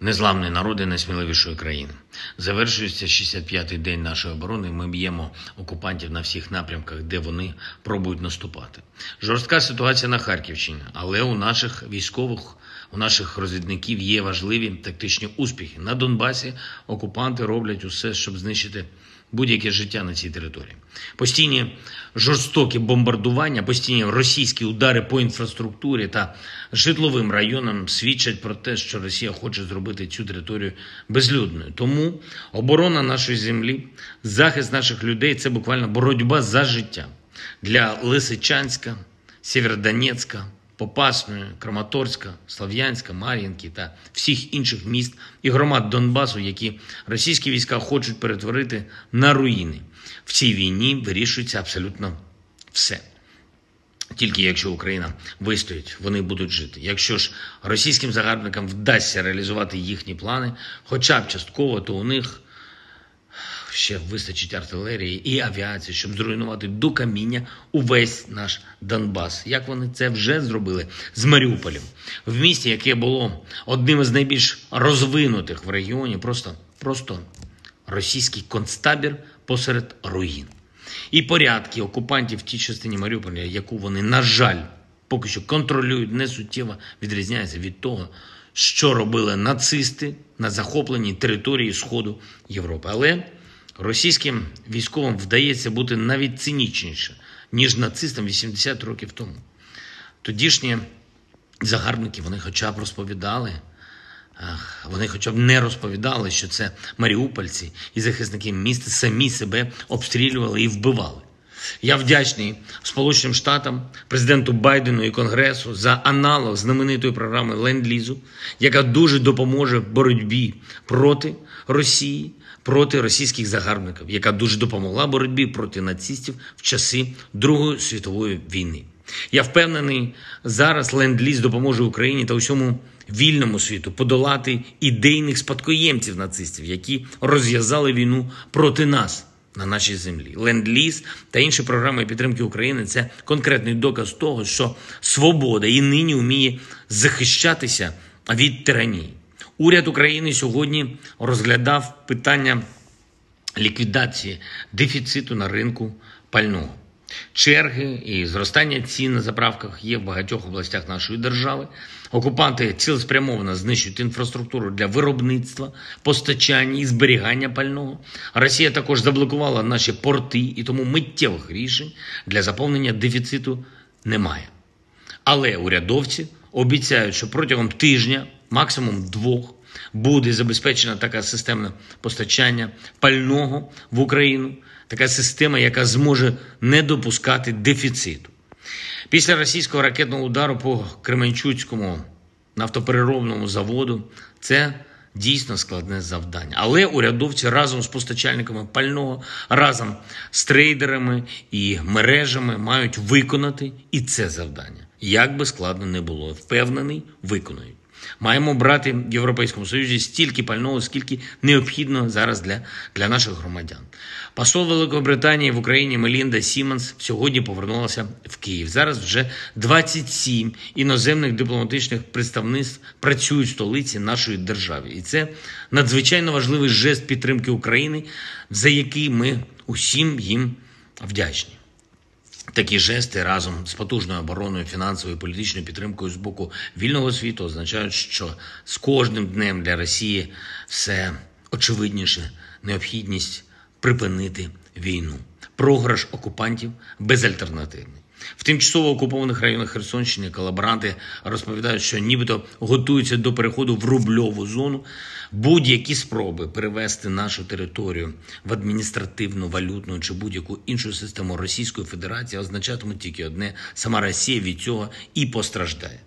незламний народи найсміливішої країни. Завершується 65-й день нашої оборони. Ми б'ємо окупантів на всіх напрямках, де вони пробують наступати. Жорстка ситуація на Харківщині, але у наших військових, у наших розвідників є важливі тактичні успіхи. На Донбасі окупанти роблять усе, щоб знищити будь-яке життя на цій території. Постійні жорстокі бомбардування, постійні російські удари по інфраструктурі та житловим районам свідчать про те, що Росія хоче зробити цю територію безлюдною. Тому оборона нашої землі, захист наших людей це буквально боротьба за життя для Лисичанська, Сєвєродонецька, Попасної, Краматорська, Слов'янська, Мар'їнки та всіх інших міст і громад Донбасу, які російські війська хочуть перетворити на руїни. В цій війні вирішується абсолютно все. Тільки якщо Україна вистоїть, вони будуть жити. Якщо ж російським загарбникам вдасться реалізувати їхні плани, хоча б частково, то у них ще вистачить артилерії і авіації, щоб зруйнувати до каміння увесь наш Донбас. Як вони це вже зробили з Маріуполем, в місті, яке було одним із найбільш розвинутих в регіоні, просто, просто російський концтабір посеред руїн. І порядки окупантів в тій частині Маріуполя, яку вони, на жаль, поки що контролюють, не суттєво відрізняється від того, що робили нацисти на захопленій території Сходу Європи. Але російським військовим вдається бути навіть цинічніше, ніж нацистам 80 років тому. Тодішні загарбники вони хоча б розповідали. Вони хоча б не розповідали, що це маріупольці і захисники міста самі себе обстрілювали і вбивали. Я вдячний Сполученим Штатам, президенту Байдену і Конгресу за аналог знаменитої програми Ленд-Лізу, яка дуже допоможе боротьбі проти Росії, проти російських загарбників, яка дуже допомогла боротьбі проти нацистів в часи Другої світової війни. Я впевнений, зараз ленд-ліз допоможе Україні та усьому вільному світу подолати ідейних спадкоємців нацистів, які розв'язали війну проти нас на нашій землі. Ленд-ліз та інші програми підтримки України це конкретний доказ того, що свобода і нині вміє захищатися від тиранії. Уряд України сьогодні розглядав питання ліквідації дефіциту на ринку пального. Черги і зростання цін на заправках є в багатьох областях нашої держави. Окупанти цілеспрямовано знищують інфраструктуру для виробництва, постачання і зберігання пального. Росія також заблокувала наші порти, і тому миттєвих рішень для заповнення дефіциту немає. Але урядовці обіцяють, що протягом тижня, максимум двох, буде забезпечена така системне постачання пального в Україну, така система, яка зможе не допускати дефіциту. Після російського ракетного удару по Кременчуцькому нафтопереробному заводу це дійсно складне завдання. Але урядовці разом з постачальниками пального, разом з трейдерами і мережами мають виконати і це завдання. Як би складно не було, впевнений, виконують. Маємо брати в Європейському Союзі стільки пального, скільки необхідно зараз для, для наших громадян. Посол Великобританії в Україні Мелінда Сімонс сьогодні повернулася в Київ. Зараз вже 27 іноземних дипломатичних представництв працюють в столиці нашої держави, і це надзвичайно важливий жест підтримки України, за який ми усім їм вдячні. Такі жести разом з потужною обороною, фінансовою і політичною підтримкою з боку вільного світу означають, що з кожним днем для Росії все очевидніше необхідність припинити війну. Програш окупантів безальтернативний. В тимчасово окупованих районах Херсонщини колаборанти розповідають, що нібито готуються до переходу в рубльову зону. Будь-які спроби перевести нашу територію в адміністративну, валютну чи будь-яку іншу систему Російської Федерації означатимуть тільки одне: сама Росія від цього і постраждає.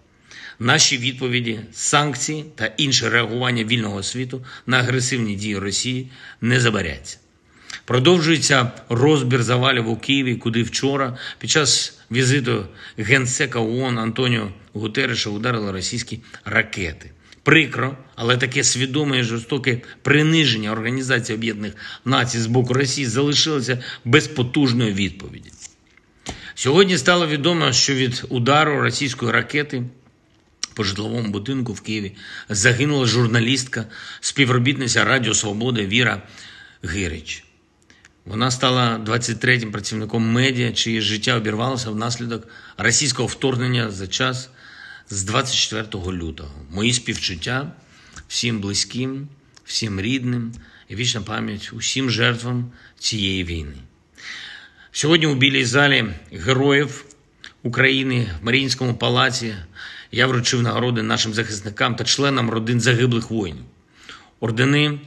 Наші відповіді, санкції та інше реагування вільного світу на агресивні дії Росії не забаряться. Продовжується розбір завалів у Києві, куди вчора під час візиту генсека ООН Антоніо Гутереша ударили російські ракети. Прикро, але таке свідоме і жорстоке приниження Організації Об'єднаних Націй з боку Росії залишилося без потужної відповіді. Сьогодні стало відомо, що від удару російської ракети по житловому будинку в Києві загинула журналістка, співробітниця Радіо Свобода Віра Гирич. Вона стала 23-м працівником медіа, чиє життя обірвалося внаслідок російського вторгнення за час з 24 лютого. Мої співчуття всім близьким, всім рідним і вічна пам'ять усім жертвам цієї війни. Сьогодні у білій залі героїв України в Маріїнському палаці я вручив нагороди нашим захисникам та членам родин загиблих воїнів. Ордени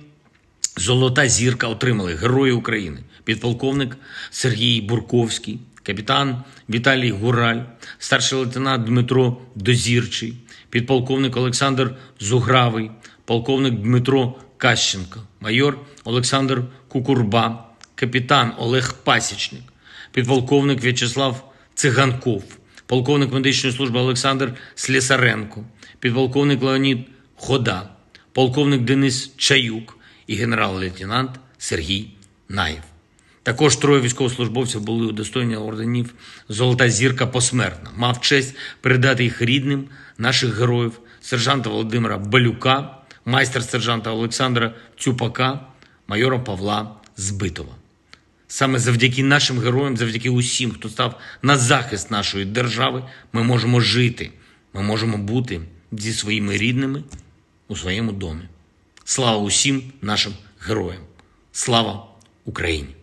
Золота зірка отримали Герої України, підполковник Сергій Бурковський, капітан Віталій Гураль, старший лейтенант Дмитро Дозірчий, підполковник Олександр Зугравий, полковник Дмитро Кащенко, майор Олександр Кукурба, капітан Олег Пасічник, підполковник В'ячеслав Циганков, полковник медичної служби Олександр Слісаренко, підполковник Леонід Хода, полковник Денис Чаюк і генерал-лейтенант Сергій Наєв. Також троє військовослужбовців були удостоєні орденів Золота зірка посмертна. Мав честь передати їх рідним наших героїв, сержанта Володимира Балюка, майстер-сержанта Олександра Цюпака, майора Павла Збитова. Саме завдяки нашим героям, завдяки усім, хто став на захист нашої держави, ми можемо жити, ми можемо бути зі своїми рідними у своєму домі. Слава усім нашим героям! Слава Україні!